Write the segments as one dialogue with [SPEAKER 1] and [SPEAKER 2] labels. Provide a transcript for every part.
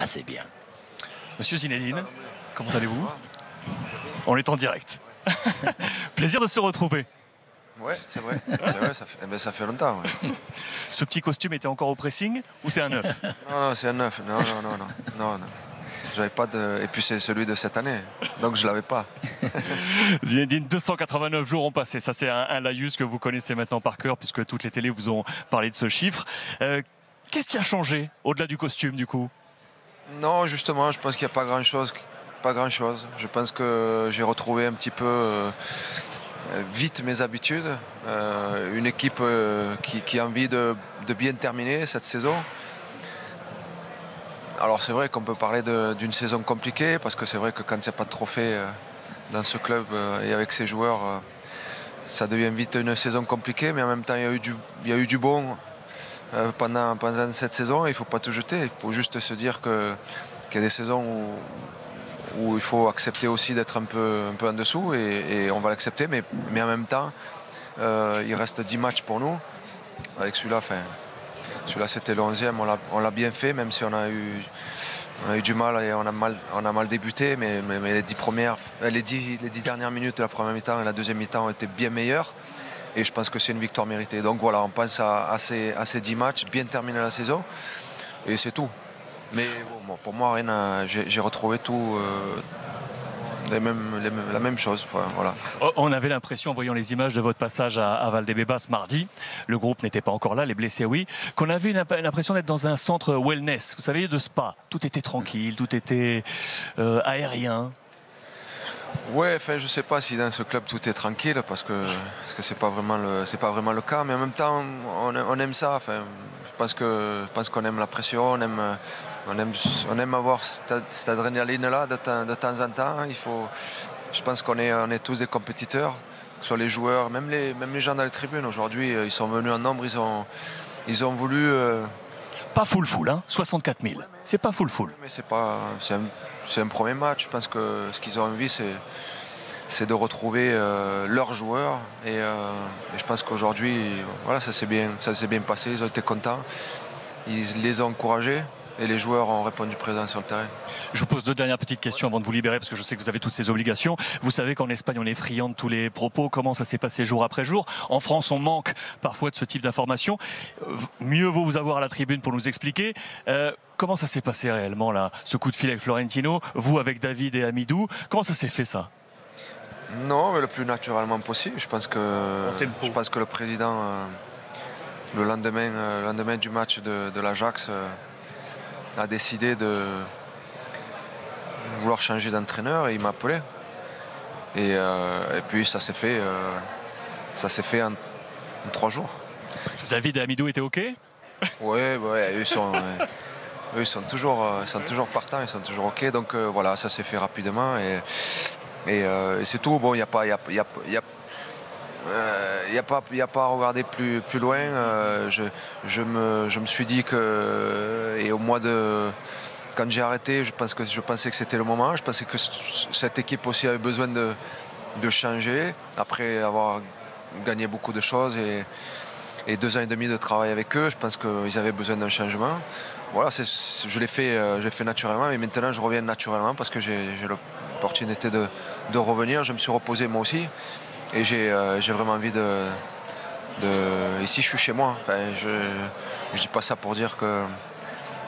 [SPEAKER 1] assez bien.
[SPEAKER 2] Monsieur Zinedine, comment allez-vous? On est en direct. Plaisir de se retrouver.
[SPEAKER 3] Ouais, c'est vrai. C'est vrai, ça, fait, eh ben, ça fait longtemps. ouais.
[SPEAKER 2] Ce petit costume était encore au pressing ou c'est un neuf
[SPEAKER 3] Non, non, c'est un neuf. Non, non, non, non. non, non. J'avais pas de. Et puis c'est celui de cette année. Donc je l'avais pas.
[SPEAKER 2] Zinedine, 289 jours ont passé. Ça, c'est un, un laïus que vous connaissez maintenant par cœur, puisque toutes les télés vous ont parlé de ce chiffre. Euh, Qu'est-ce qui a changé au-delà du costume, du coup?
[SPEAKER 3] Non, justement, je pense qu'il n'y a pas grand-chose. Je pense que j'ai retrouvé un petit peu euh, vite mes habitudes. Euh, une équipe euh, qui, a envie de, bien terminer cette saison. Alors c'est vrai qu'on peut parler d'une saison compliquée parce que c'est vrai que quand il n'y a pas de trophée dans ce club et avec ses joueurs, ça devient vite une saison compliquée. Mais en même temps, il y a eu du, bon pendant, pendant cette saison. Il ne faut pas tout jeter. Il faut juste se dire qu'il y a des saisons où, où il faut accepter aussi d'être un peu, un peu en dessous et, on va l'accepter. Mais, mais en même temps, euh, il reste 10 matchs pour nous. Avec celui-là, celui-là c'était le 11e, on l'a- bien fait, même si on a eu, on a eu du mal et on a mal, on a mal débuté, mais, mais- les, 10 premières, euh, les, 10, les 10 dernières minutes de la première mi-temps et la deuxième mi-temps ont été bien meilleures. Et je pense que c'est une victoire méritée. Donc voilà, on pense à, ces, à ces 10 matchs, bien terminer la saison, et c'est tout. Mais pour moi, rien j'ai retrouvé tout, euh, la même chose. Voilà.
[SPEAKER 2] Oh, On avait l'impression, en voyant les images de votre passage à, à Valdebebas mardi, le groupe n'était pas encore là, les blessés oui, qu'on avait l'impression d'être dans un centre wellness, vous savez, de spa. Tout était tranquille, tout était euh, aérien.
[SPEAKER 3] Ouais, enfin, je sais pas si dans ce club tout est tranquille parce que parce que c'est pas vraiment le pas vraiment le cas, mais en même temps on, aime ça. Enfin, je pense qu'on aime la pression, on aime on aime on aime avoir cette, cette adrénaline là de, temps- de temps en temps. Il faut, je pense qu'on est on est tous des compétiteurs, que ce soit les joueurs, même les même les gens dans les tribunes. Aujourd'hui, euh, ils sont venus en nombre, ils ont ils ont voulu. euh,
[SPEAKER 2] Pas full full, hein, 64 000. C'est pas full full.
[SPEAKER 3] c'est pas, c'est un, premier match. Je pense que ce qu'ils ont envie, c'est, de retrouver euh, leurs joueurs. Et, euh, et je pense qu'aujourd'hui, voilà, ça bien, ça s'est bien passé. Ils ont été contents. Ils les ont encouragés et les joueurs ont répondu présent sur le terrain.
[SPEAKER 2] Je vous pose deux dernières petites questions avant de vous libérer, parce que je sais que vous avez toutes ces obligations. Vous savez qu'en Espagne, on est friand de tous les propos, comment ça s'est passé jour après jour? En France, on manque parfois de ce type d'informations. Mieux vaut vous avoir à la tribune pour nous expliquer. Euh, comment ça s'est passé réellement, là, ce coup de fil avec Florentino, vous avec David et Amidou? Comment ça s'est fait, ça?
[SPEAKER 3] Non, mais le plus naturellement possible. Je pense que, je pense que le président, euh, le lendemain, euh, le lendemain du match de, de l'Ajax, euh, a décidé de vouloir changer d'entraîneur et il m'a appelé. Et, euh, et puis ça s'est fait, euh, ça s'est fait en, en trois jours.
[SPEAKER 2] David et Amidou étaient OK?
[SPEAKER 3] Ouais, ouais, eux, sont. Eux, sont toujours, euh, sont toujours partants, ils sont toujours ok. Donc euh, voilà, ça s'est fait rapidement et, et, et c'est tout. Bon, il n'y a pas, il y a, il y a- il y a- il y a pas, a pas à regarder plus, plus loin. Euh, je, je me, je me suis dit que et au mois de quand j'ai arrêté, je pense que je pensais que c'était le moment. Je pensais que cette équipe aussi avait besoin de, de changer après avoir gagné beaucoup de choses et, et deux ans et demi de travail avec eux. Je pense qu'ils avaient besoin d'un changement. Voilà, je l'ai fait, euh, fait naturellement, mais maintenant je reviens naturellement parce que j'ai j'ai l'opportunité de, de revenir. Je me suis reposé moi aussi et j'ai euh, j'ai vraiment envie de, de- Ici, je suis chez moi. Enfin, je ne dis pas ça pour dire que.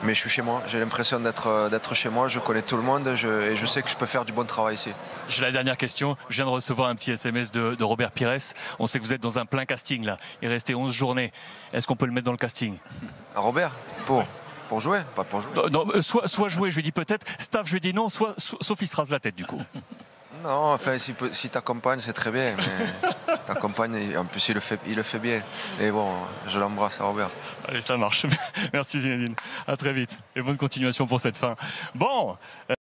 [SPEAKER 3] Mais je suis chez moi. J'ai l'impression d'être euh, chez moi. Je connais tout le monde je- et je sais que je peux faire du bon travail ici.
[SPEAKER 2] J'ai la dernière question. Je viens de recevoir un petit SMS de, de Robert Pires. On sait que vous êtes dans un plein casting, là. Il restait 11 journées. Est-ce qu'on peut le mettre dans le casting?
[SPEAKER 3] Ah, Robert, pour, pour jouer, pas pour jouer.
[SPEAKER 2] Non, non, euh, soit, soit jouer, je lui dis peut-être. Staff, je lui dis non. Soit, so- sauf il se rase la tête, du coup.
[SPEAKER 3] Non, enfin, si, si t'accompagnes, c'est très bien. Mais t'accompagnes, en plus, il le, fait, il le fait bien. Et bon, je l'embrasse, à Robert.
[SPEAKER 2] Allez, ça marche. Merci Zinedine. À très vite. Et bonne continuation pour cette fin. Bon.